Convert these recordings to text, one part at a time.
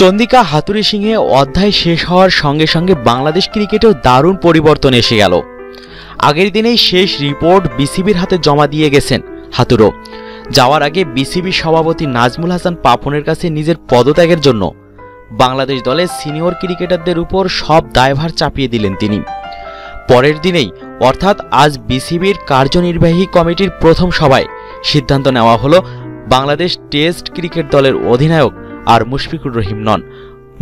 চন্দিকা হাতুড়ি সিংহে অধ্যায় শেষ হওয়ার সঙ্গে সঙ্গে বাংলাদেশ ক্রিকেটেও দারুণ পরিবর্তন এসে গেল। আগের দিনেই শেষ রিপোর্ট বিসিবির হাতে জমা দিয়ে গেছেন হাতুড়ো। যাওয়ার আগে বিসিবি সভাপতি নাজমুল হাসান পাপনের কাছে নিজের পদত্যাগের জন্য বাংলাদেশ দলের সিনিয়র ক্রিকেটারদের উপর সব দায়ভার চাপিয়ে দিলেন তিনি। পরের দিনেই, অর্থাৎ আজ বিসিবির কার্যনির্বাহী কমিটির প্রথম সভায় সিদ্ধান্ত নেওয়া হলো বাংলাদেশ টেস্ট ক্রিকেট দলের অধিনায়ক আর মুশফিকুর রহিম নন।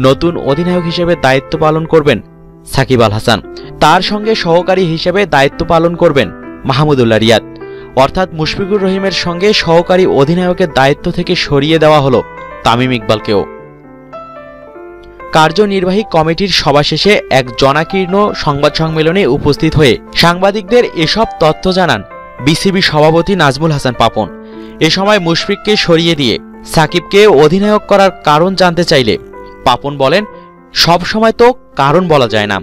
নতুন অধিনায়ক হিসেবে দায়িত্ব পালন করবেন সাকিব আল হাসান। তার সঙ্গে সহকারী হিসেবে দায়িত্ব পালন করবেন মাহমুদুল্লাহ রিয়াদ। অর্থাৎ মুশফিকুর রহিমের সঙ্গে সহকারী অধিনায়কের দায়িত্ব থেকে সরিয়ে দেওয়া হলো তামিম ইকবালকেও। কার্যনির্বাহী কমিটির সভা শেষে এক জনাকীর্ণ সংবাদ সম্মেলনে উপস্থিত হয়ে সাংবাদিকদের এসব তথ্য জানান বিসিবি সভাপতি নাজমুল হাসান পাপন। এ সময় মুশফিককে সরিয়ে দিয়ে সাকিবকে অধিনায়ক করার কারণ জানতে চাইলে পাপন বলেন, সব সময় তো কারণ বলা যায় না।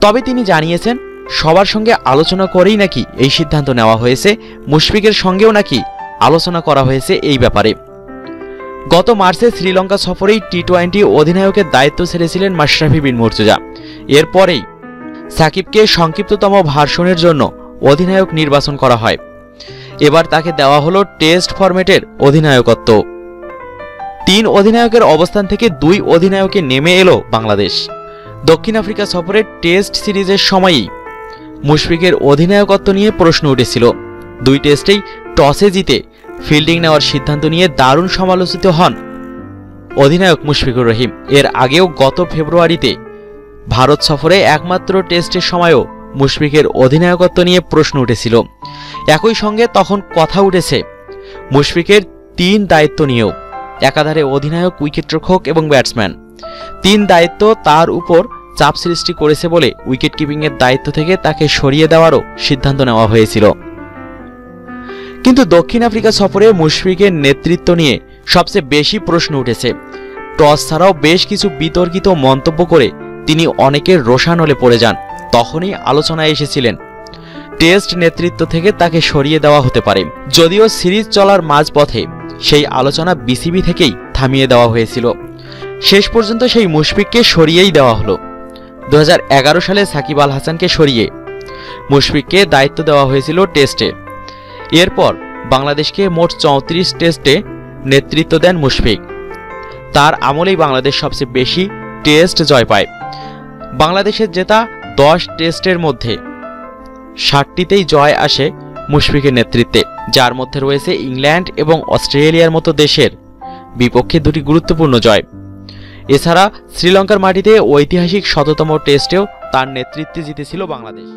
তবে তিনি জানিয়েছেন, সবার সঙ্গে আলোচনা করেই নাকি এই সিদ্ধান্ত নেওয়া হয়েছে, মুশফিকের সঙ্গেও নাকি আলোচনা করা হয়েছে এই ব্যাপারে। গত মার্চে শ্রীলঙ্কা সফরেই টি টোয়েন্টি অধিনায়কের দায়িত্ব ছেড়েছিলেন মাশরাফি বিন মুর্তজা। এরপরেই সাকিবকে সংক্ষিপ্ততম ভার্সনের জন্য অধিনায়ক নির্বাচন করা হয়। এবার তাকে দেওয়া হলো টেস্ট ফরম্যাটের অধিনায়কত্ব। তিন অধিনায়কের অবস্থান থেকে দুই অধিনায়কে নেমে এলো বাংলাদেশ। দক্ষিণ আফ্রিকা সফরের টেস্ট সিরিজের সময়ই মুশফিকের অধিনায়কত্ব নিয়ে প্রশ্ন উঠেছিল। দুই টেস্টেই টসে জিতে ফিল্ডিং নেওয়ার সিদ্ধান্ত নিয়ে দারুণ সমালোচিত হন অধিনায়ক মুশফিকুর রহিম। এর আগেও গত ফেব্রুয়ারিতে ভারত সফরে একমাত্র টেস্টের সময়ও মুশফিকের অধিনায়কত্ব নিয়ে প্রশ্ন উঠেছিল। একই সঙ্গে তখন কথা উঠেছে, মুশফিকের তিন দায়িত্ব নিয়েও। একাধারে অধিনায়ক, উইকেটরক্ষক এবং ব্যাটসম্যান। তিন দায়িত্ব তার উপর চাপ সৃষ্টি করেছে বলে উইকেট কিপিংয়ের দায়িত্ব থেকে তাকে সরিয়ে দেওয়ারও সিদ্ধান্ত নেওয়া হয়েছিল। কিন্তু দক্ষিণ আফ্রিকা সফরে মুশফিকের নেতৃত্ব নিয়ে সবচেয়ে বেশি প্রশ্ন উঠেছে। টস ছাড়াও বেশ কিছু বিতর্কিত মন্তব্য করে তিনি অনেকের রোষানলে পড়ে যান। তখনই আলোচনায় এসেছিলেন। টেস্ট নেতৃত্ব থেকে তাকে সরিয়ে দেওয়া হতে পারে। যদিও সিরিজ চলার মাঝপথে সেই আলোচনা বিসিবি থেকেই থামিয়ে দেওয়া হয়েছিল। শেষ পর্যন্ত সেই মুশফিককে সরিয়েই দেওয়া হলো। দু হাজার এগারো সালে সাকিব আল হাসানকে সরিয়ে মুশফিককে দায়িত্ব দেওয়া হয়েছিল টেস্টে। এরপর বাংলাদেশকে মোট চৌত্রিশ টেস্টে নেতৃত্ব দেন মুশফিক। তার আমলেই বাংলাদেশ সবচেয়ে বেশি টেস্ট জয় পায়। বাংলাদেশের জেতা দশ টেস্টের মধ্যে ষাটটিতেই জয় আসে মুশফিকের নেতৃত্বে, যার মধ্যে রয়েছে ইংল্যান্ড এবং অস্ট্রেলিয়ার মতো দেশের বিপক্ষে দুটি গুরুত্বপূর্ণ জয়। এছাড়া শ্রীলঙ্কার মাটিতে ঐতিহাসিক শততম টেস্টেও তার নেতৃত্বে জিতেছিল বাংলাদেশ।